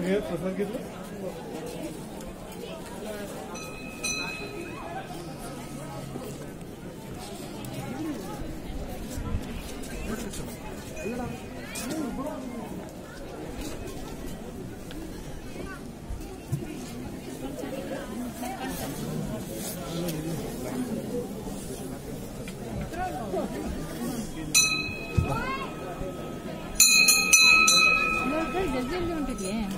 तुम्ही प्रसाद घेतला Thank you. bien.